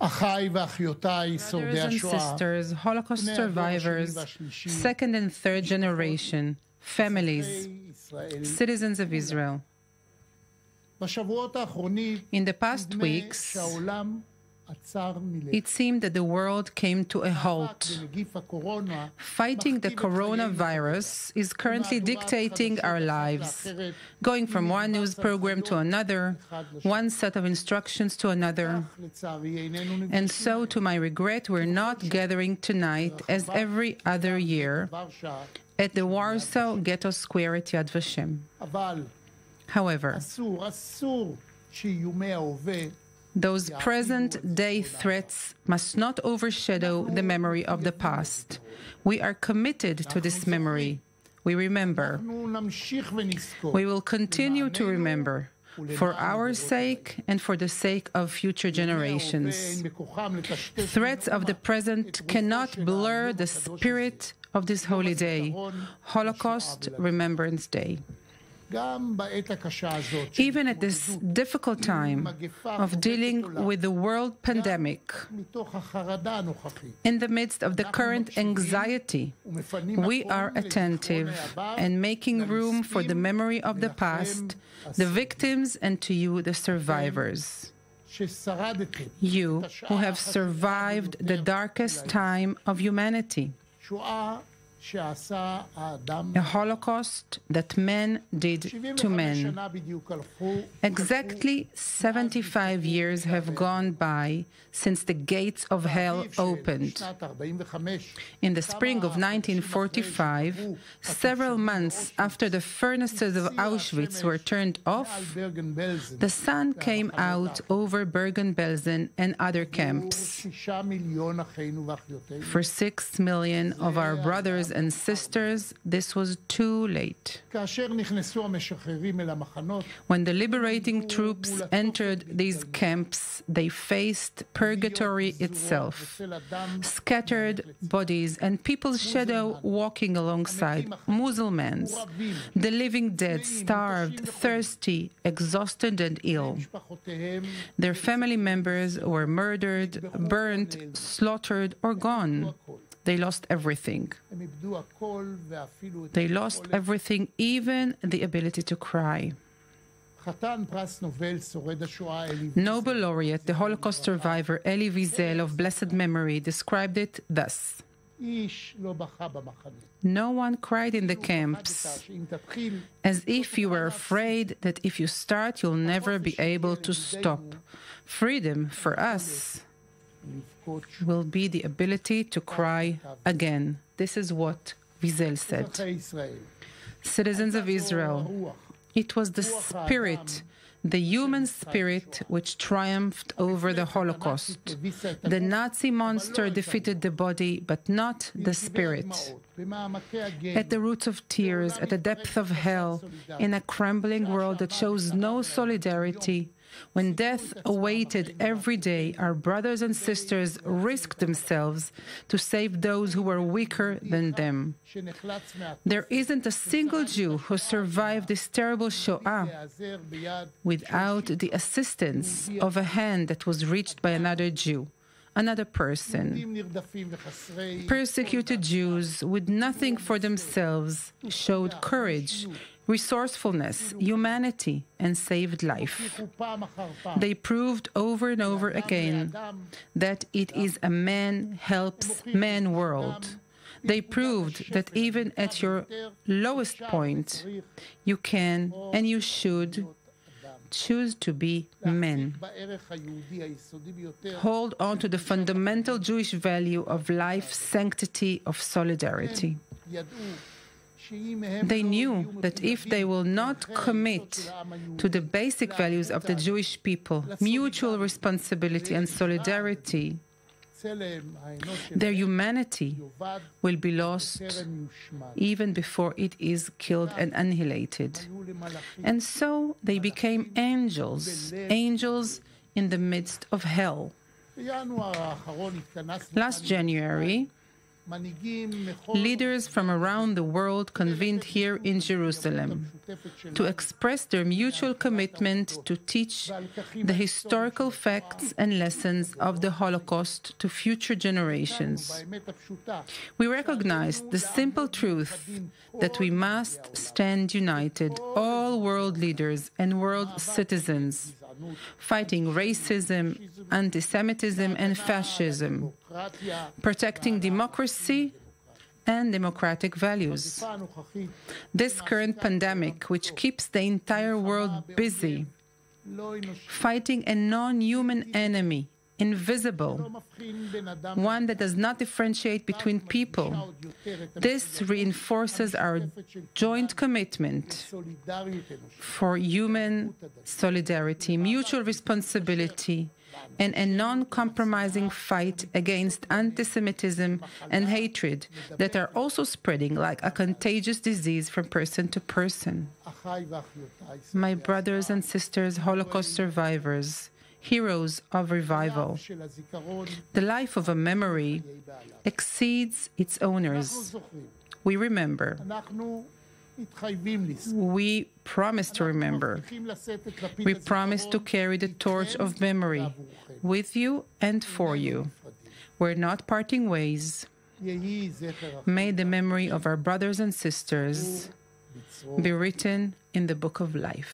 Brothers and sisters, Holocaust survivors, second and third generation, families, citizens of Israel. In the past weeks, it seemed that the world came to a halt. Fighting the coronavirus is currently dictating our lives, going from one news program to another, one set of instructions to another. And so, to my regret, we're not gathering tonight as every other year at the Warsaw Ghetto Square at Yad Vashem. However, those present day threats must not overshadow the memory of the past. We are committed to this memory. We remember. We will continue to remember for our sake and for the sake of future generations. Threats of the present cannot blur the spirit of this holy day, Holocaust Remembrance Day. Even at this difficult time of dealing with the world pandemic, in the midst of the current anxiety, we are attentive and making room for the memory of the past, the victims, and to you, the survivors. You who have survived the darkest time of humanity a Holocaust that men did to men. Exactly 75 years have gone by since the gates of hell opened. In the spring of 1945, several months after the furnaces of Auschwitz were turned off, the sun came out over Bergen Belsen and other camps. For six million of our brothers and sisters, this was too late. When the liberating troops entered these camps, they faced purgatory itself, scattered bodies and people's shadow walking alongside, Muslims, the living dead, starved, thirsty, exhausted, and ill. Their family members were murdered, burnt, slaughtered, or gone they lost everything. They lost everything, even the ability to cry. Nobel laureate, the Holocaust survivor Elie Wiesel of blessed memory, described it thus. No one cried in the camps, as if you were afraid that if you start, you'll never be able to stop. Freedom for us will be the ability to cry again. This is what Wiesel said. Citizens of Israel, it was the spirit, the human spirit, which triumphed over the Holocaust. The Nazi monster defeated the body, but not the spirit. At the roots of tears, at the depth of hell, in a crumbling world that shows no solidarity, when death awaited every day, our brothers and sisters risked themselves to save those who were weaker than them. There isn't a single Jew who survived this terrible Shoah without the assistance of a hand that was reached by another Jew another person. Persecuted Jews, with nothing for themselves, showed courage resourcefulness, humanity, and saved life. They proved over and over again that it is a man helps man world. They proved that even at your lowest point, you can and you should choose to be men. Hold on to the fundamental Jewish value of life, sanctity, of solidarity. They knew that if they will not commit to the basic values of the Jewish people, mutual responsibility and solidarity, their humanity will be lost even before it is killed and annihilated. And so they became angels, angels in the midst of hell. Last January, Leaders from around the world convened here in Jerusalem to express their mutual commitment to teach the historical facts and lessons of the Holocaust to future generations. We recognize the simple truth that we must stand united, all world leaders and world citizens, fighting racism, anti Semitism, and fascism, protecting democracy and democratic values. This current pandemic, which keeps the entire world busy, fighting a non human enemy, invisible, one that does not differentiate between people. This reinforces our joint commitment for human solidarity, mutual responsibility, and a non compromising fight against anti Semitism and hatred that are also spreading like a contagious disease from person to person. My brothers and sisters, Holocaust survivors, heroes of revival. The life of a memory exceeds its owners. We remember. We promise to remember. We promise to carry the torch of memory with you and for you. We're not parting ways. May the memory of our brothers and sisters be written in the book of life.